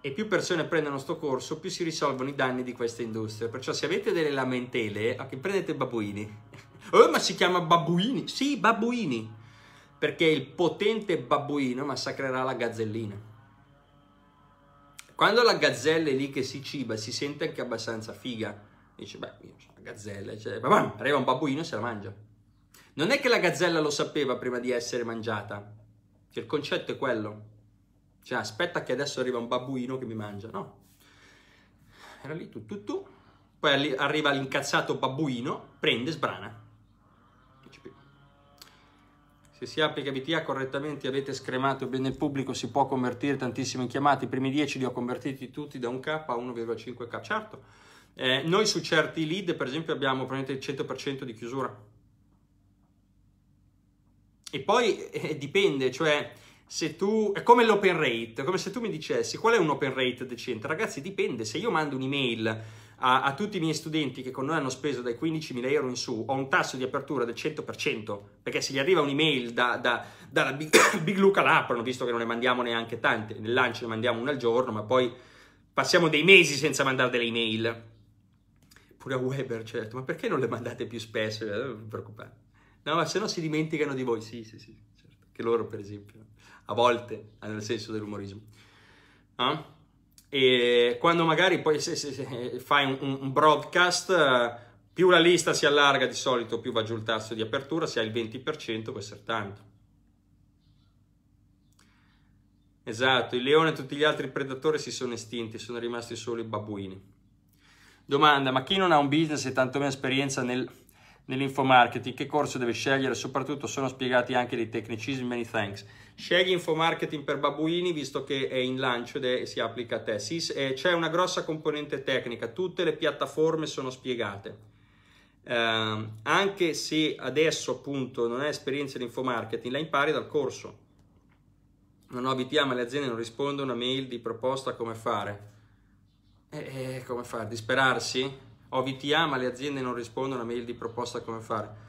E più persone prendono questo corso, più si risolvono i danni di queste industrie. Perciò se avete delle lamentele, prendete babuini. Oh, ma si chiama babbuini? Sì, babbuini. Perché il potente babbuino massacrerà la gazzellina. Quando la gazzella è lì che si ciba, si sente anche abbastanza figa. Dice, beh, io sono una gazzella. Cioè, bam, arriva un babbuino e se la mangia. Non è che la gazzella lo sapeva prima di essere mangiata. Cioè, il concetto è quello. Cioè, aspetta che adesso arriva un babbuino che mi mangia. No. Era lì tu, tu, tu. Poi arriva l'incazzato babbuino, prende, sbrana. Se si applica BTA correttamente e avete scremato bene il pubblico, si può convertire tantissimo in chiamate. I primi 10 li ho convertiti tutti da 1K a 1,5K. Certo, eh, noi su certi lead, per esempio, abbiamo praticamente il 100% di chiusura. E poi eh, dipende, cioè se tu è come l'open rate, come se tu mi dicessi qual è un open rate decente. Ragazzi, dipende. Se io mando un'email a, a, tutti i miei studenti che con noi hanno speso dai 15.000 euro in su, ho un tasso di apertura del 100%, perché se gli arriva un'email da, da, dalla Big, Big Luca l'aprono, visto che non ne mandiamo neanche tante, nel lancio ne mandiamo una al giorno, ma poi passiamo dei mesi senza mandare delle email. Pure a Weber, certo, ma perché non le mandate più spesso? Eh, non vi preoccupate. No, ma se no si dimenticano di voi, sì, sì, sì, certo. Che loro, per esempio, a volte, nel senso dell'umorismo. Ah? E quando magari poi se, se, se fai un, un, broadcast, più la lista si allarga di solito, più va giù il tasso di apertura, se hai il 20% può essere tanto. Esatto, il leone e tutti gli altri predatori si sono estinti, sono rimasti solo i babbuini. Domanda, ma chi non ha un business e tantomeno esperienza nel, nell'infomarketing, che corso deve scegliere? Soprattutto sono spiegati anche dei tecnicismi, many thanks. Scegli infomarketing per babbuini visto che è in lancio e si applica a te. Sì, c'è una grossa componente tecnica, tutte le piattaforme sono spiegate. Eh, anche se adesso appunto non hai esperienza in infomarketing, la impari dal corso non ho VTA ma le aziende non rispondono a mail di proposta come fare. E, e come fare? Disperarsi? Ho VTA ma le aziende non rispondono a mail di proposta come fare.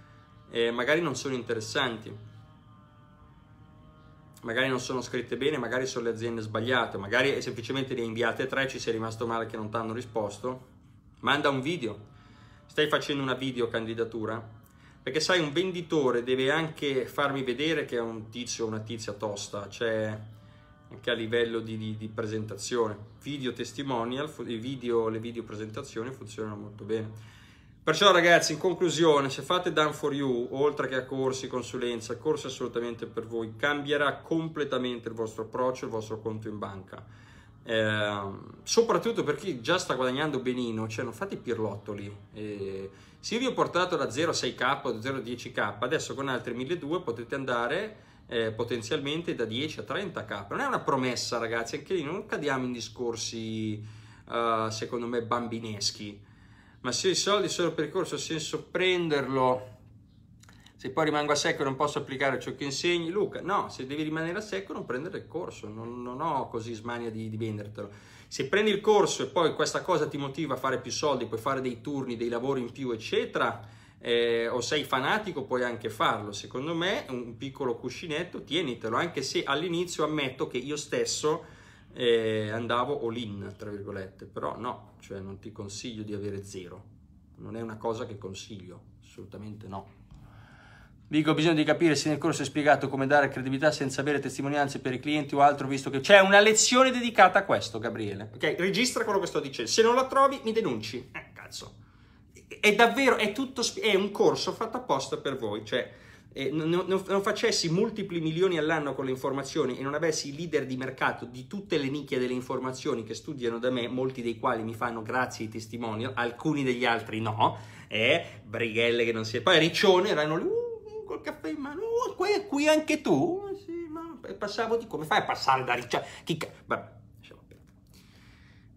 E magari non sono interessanti, magari non sono scritte bene, magari sono le aziende sbagliate, magari semplicemente le inviate tre, ci sei rimasto male che non ti hanno risposto. Manda un video. Stai facendo una video candidatura? Perché sai, un venditore deve anche farmi vedere che è un tizio o una tizia tosta, cioè anche a livello di, di, di presentazione. Video testimonial, video, le video presentazioni funzionano molto bene. Perciò ragazzi, in conclusione, se fate Done for You, oltre che a corsi, consulenza, corsi assolutamente per voi, cambierà completamente il vostro approccio, il vostro conto in banca. Eh, soprattutto per chi già sta guadagnando benino, cioè non fate i pirlottoli. Eh, se io vi ho portato da 0 a 6k o da 0 a 10k, adesso con altri 1200 potete andare eh, potenzialmente da 10 a 30k. Non è una promessa, ragazzi, anche lì non cadiamo in discorsi, uh, secondo me, bambineschi. Ma se i soldi sono per il corso, ha senso prenderlo. Se poi rimango a secco e non posso applicare ciò che insegni, Luca, no, se devi rimanere a secco non prendere il corso, non, non ho così smania di, di vendertelo se prendi il corso e poi questa cosa ti motiva a fare più soldi, puoi fare dei turni, dei lavori in più, eccetera, eh, o sei fanatico, puoi anche farlo. Secondo me un piccolo cuscinetto, tienitelo, anche se all'inizio ammetto che io stesso eh, andavo all in, tra virgolette, però no, cioè non ti consiglio di avere zero, non è una cosa che consiglio, assolutamente no. Dico, bisogna di capire se nel corso è spiegato come dare credibilità senza avere testimonianze per i clienti o altro, visto che c'è una lezione dedicata a questo, Gabriele. Ok, registra quello che sto dicendo. Se non la trovi, mi denunci. Eh, cazzo. È davvero, è tutto, è un corso fatto apposta per voi. Cioè, eh, non, non, facessi multipli milioni all'anno con le informazioni e non avessi leader di mercato di tutte le nicchie delle informazioni che studiano da me, molti dei quali mi fanno grazie ai testimonial, alcuni degli altri no, eh, brighelle che non si... Poi Riccione erano lì... Uh, col caffè in mano, uh, qui, qui, anche tu? Eh, sì, ma passavo di come fai a passare da riccia? Chi. Vabbè, lasciamo perdere.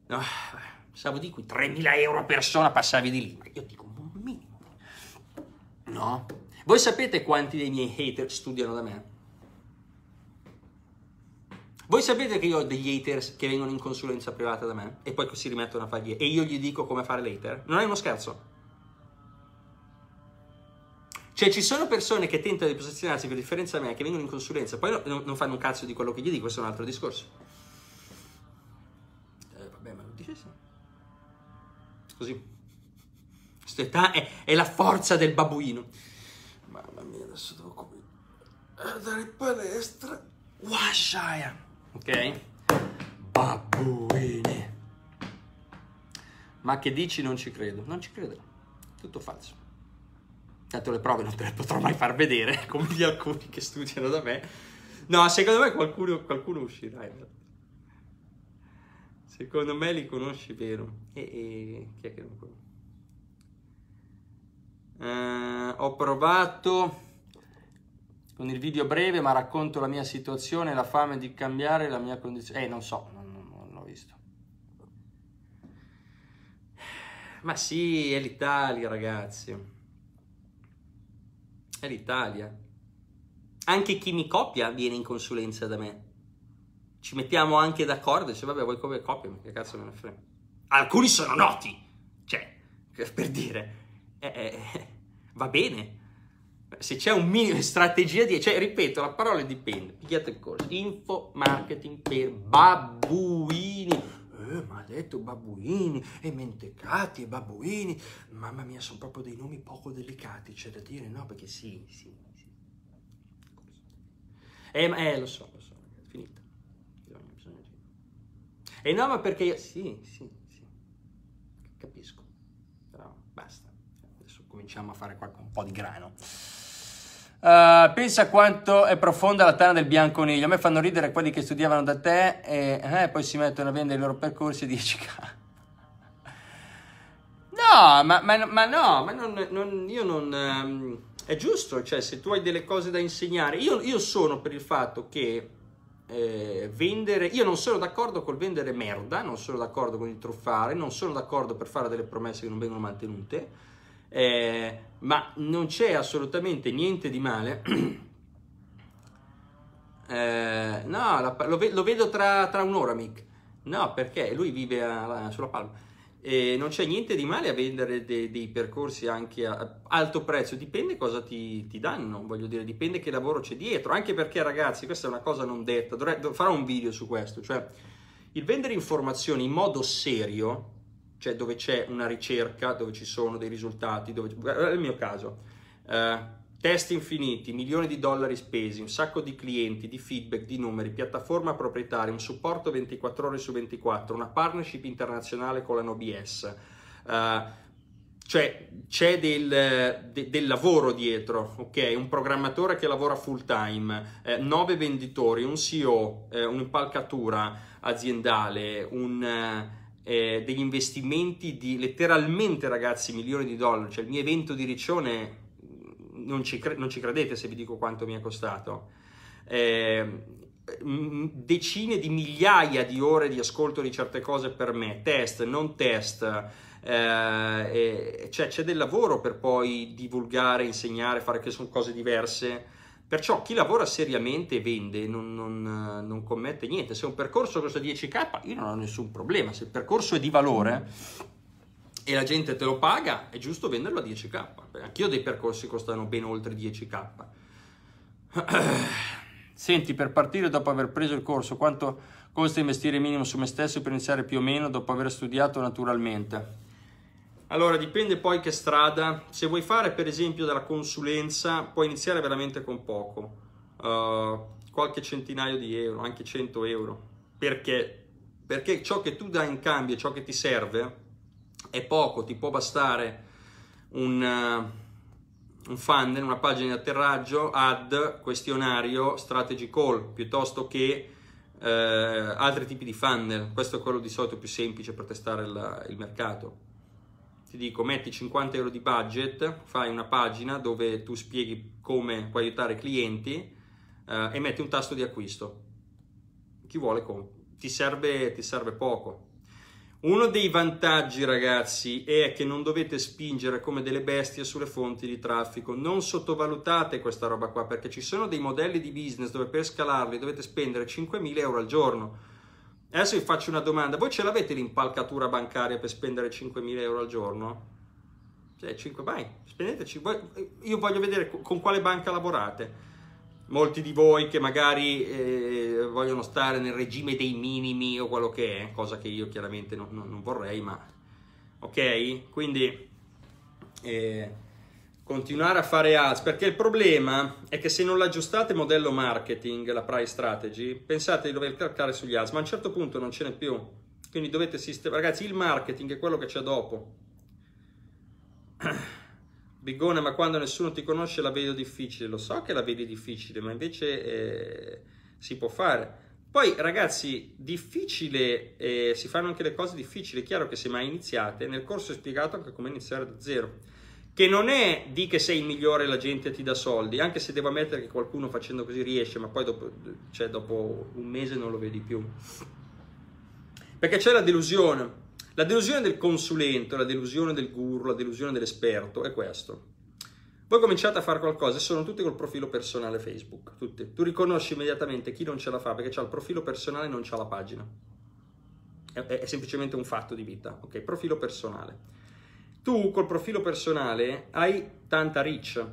No, passavo di qui, 3.000 euro a persona passavi di lì. Io dico, un minimo. No? Voi sapete quanti dei miei hater studiano da me? Voi sapete che io ho degli haters che vengono in consulenza privata da me e poi si rimettono a fargli e io gli dico come fare l'hater? Non è uno scherzo. Cioè ci sono persone che tentano di posizionarsi per differenza da me, che vengono in consulenza, poi non fanno un cazzo di quello che gli dico, questo è un altro discorso. Così. Questa è, è la forza del babuino. Mamma mia, adesso devo cominciare andare in palestra. Washaya. Ok? Babuini. Ma che dici non ci credo? Non ci credo. Tutto falso. Tanto le prove non te le potrò mai far vedere, come di alcuni che studiano da me. No, secondo me qualcuno, qualcuno uscirà. Secondo me li conosci vero. E, e chi è che non conosce? Uh, ho provato con il video breve, ma racconto la mia situazione, la fame di cambiare la mia condizione. Eh, non so, non, non, non l'ho visto. Ma sì, è l'Italia, ragazzi è l'Italia. Anche chi mi copia viene in consulenza da me. Ci mettiamo anche d'accordo, dice vabbè vuoi come copia, che cazzo me ne frega. Alcuni sono noti, cioè, per dire, eh, eh, va bene. Se c'è un minimo di strategia di... Cioè, ripeto, la parola dipende. Pigliate il corso. Info marketing per babbuini eh, ma ha detto babbuini e mentecati e babbuini. Mamma mia, sono proprio dei nomi poco delicati, c'è da dire, no? Perché sì, sì, sì. Eh, ma, eh lo so, lo so, E no, ma perché io... Sì, sì, sì, capisco. Però basta. Adesso cominciamo a fare qualche, un po' di grano. Uh, pensa quanto è profonda la tana del bianconiglio. A me fanno ridere quelli che studiavano da te e eh, poi si mettono a vendere i loro percorsi 10k. No, ma, ma, ma no, ma non, non, io non... Um, è giusto, cioè se tu hai delle cose da insegnare, io, io sono per il fatto che eh, vendere, io non sono d'accordo col vendere merda, non sono d'accordo con il truffare, non sono d'accordo per fare delle promesse che non vengono mantenute, eh, ma non c'è assolutamente niente di male. eh, no, la, lo, lo, vedo tra, tra, un'ora, Mick. No, perché lui vive a, a, sulla palma. E non c'è niente di male a vendere dei, dei percorsi anche a alto prezzo, dipende cosa ti, ti, danno, voglio dire, dipende che lavoro c'è dietro, anche perché ragazzi, questa è una cosa non detta, dovrei, farò un video su questo, cioè il vendere informazioni in modo serio, cioè dove c'è una ricerca, dove ci sono dei risultati, dove, nel mio caso, eh, Test infiniti, milioni di dollari spesi, un sacco di clienti, di feedback, di numeri, piattaforma proprietaria, un supporto 24 ore su 24, una partnership internazionale con la NOBS. Uh, cioè c'è del, de, del, lavoro dietro, ok? Un programmatore che lavora full time, eh, nove venditori, un CEO, eh, un'impalcatura aziendale, un, eh, degli investimenti di letteralmente ragazzi milioni di dollari, cioè il mio evento di Riccione non ci, cre- non ci, credete se vi dico quanto mi è costato. Eh, decine di migliaia di ore di ascolto di certe cose per me, test, non test, eh, cioè c'è del lavoro per poi divulgare, insegnare, fare che sono cose diverse. Perciò chi lavora seriamente e vende non, non, non, commette niente. Se un percorso costa 10k, io non ho nessun problema. Se il percorso è di valore, e la gente te lo paga, è giusto venderlo a 10k. Anch'io dei percorsi costano ben oltre 10k. Senti, per partire dopo aver preso il corso, quanto costa investire minimo su me stesso per iniziare più o meno dopo aver studiato naturalmente? Allora, dipende poi che strada. Se vuoi fare, per esempio, della consulenza, puoi iniziare veramente con poco. Uh, qualche centinaio di euro, anche 100 euro. Perché? Perché ciò che tu dai in cambio, ciò che ti serve, è poco, ti può bastare un, uh, un funnel, una pagina di atterraggio, ad questionario, strategy call, piuttosto che uh, altri tipi di funnel. Questo è quello di solito più semplice per testare il, il mercato. Ti dico, metti 50 euro di budget, fai una pagina dove tu spieghi come puoi aiutare i clienti uh, e metti un tasto di acquisto. Chi vuole, ti serve, ti serve poco uno dei vantaggi, ragazzi, è che non dovete spingere come delle bestie sulle fonti di traffico. Non sottovalutate questa roba qua, perché ci sono dei modelli di business dove per scalarli dovete spendere 5.000 euro al giorno. Adesso vi faccio una domanda: voi ce l'avete l'impalcatura bancaria per spendere 5.000 euro al giorno? Cioè, 5, vai, spendeteci. Io voglio vedere con quale banca lavorate molti di voi che magari eh, vogliono stare nel regime dei minimi o quello che è, cosa che io chiaramente non, non, non vorrei, ma ok? Quindi eh, continuare a fare ads, perché il problema è che se non l'aggiustate modello marketing, la price strategy, pensate di dover calcare sugli ads, ma a un certo punto non ce n'è più. Quindi dovete sistemare, ragazzi, il marketing è quello che c'è dopo. Bigone, ma quando nessuno ti conosce la vedo difficile. Lo so che la vedi difficile, ma invece eh, si può fare. Poi, ragazzi, difficile, eh, si fanno anche le cose difficili. È chiaro che se mai iniziate, nel corso è spiegato anche come iniziare da zero. Che non è di che sei il migliore e la gente ti dà soldi, anche se devo ammettere che qualcuno facendo così riesce, ma poi dopo, cioè, dopo un mese non lo vedi più. Perché c'è la delusione. La delusione del consulente, la delusione del guru, la delusione dell'esperto è questo. Voi cominciate a fare qualcosa e sono tutti col profilo personale Facebook, tutti. Tu riconosci immediatamente chi non ce la fa perché ha il profilo personale e non c'ha la pagina. È, è, semplicemente un fatto di vita, ok? Profilo personale. Tu col profilo personale hai tanta reach,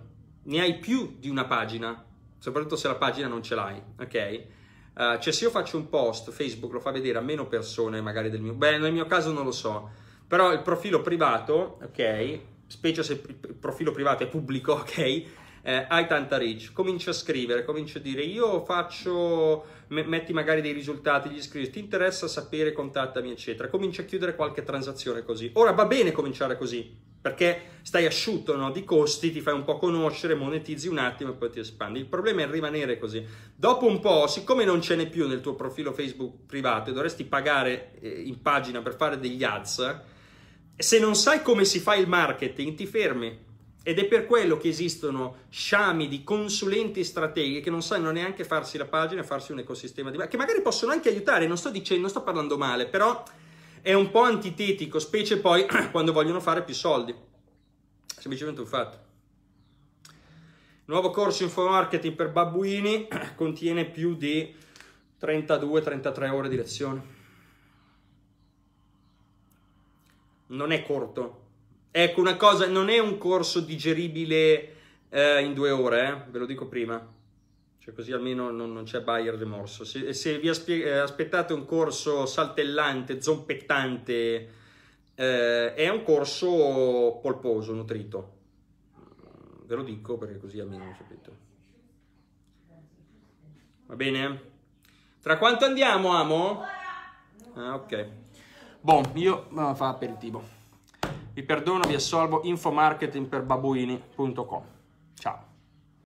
ne hai più di una pagina, soprattutto se la pagina non ce l'hai, ok? Uh, cioè se io faccio un post, Facebook lo fa vedere a meno persone magari del mio... Beh, nel mio caso non lo so, però il profilo privato, ok, specie se il profilo privato è pubblico, ok, eh, hai tanta reach, comincia a scrivere, comincia a dire io faccio, me- metti magari dei risultati, gli scrivi, ti interessa sapere, contattami, eccetera. Comincia a chiudere qualche transazione così. Ora va bene cominciare così, perché stai asciutto no? di costi, ti fai un po' conoscere, monetizzi un attimo e poi ti espandi. Il problema è rimanere così. Dopo un po', siccome non ce n'è più nel tuo profilo Facebook privato e dovresti pagare eh, in pagina per fare degli ads, se non sai come si fa il marketing, ti fermi ed è per quello che esistono sciami di consulenti strateghi che non sanno neanche farsi la pagina e farsi un ecosistema di che magari possono anche aiutare, non sto dicendo, non sto parlando male, però è un po' antitetico, specie poi quando vogliono fare più soldi. Semplicemente un fatto. Nuovo corso info marketing per babbuini contiene più di 32-33 ore di lezione. Non è corto, Ecco, una cosa, non è un corso digeribile eh, in due ore, eh? ve lo dico prima. Cioè così almeno non, non c'è buyer remorso. Se, se vi aspe- eh, aspettate un corso saltellante, zompettante, eh, è un corso polposo, nutrito. Ve lo dico perché così almeno lo sapete. Va bene? Tra quanto andiamo, amo? Ah, ok. Boh, io uh, fa aperitivo. Vi perdono, vi assolvo, infomarketingperbabuini.com. Ciao.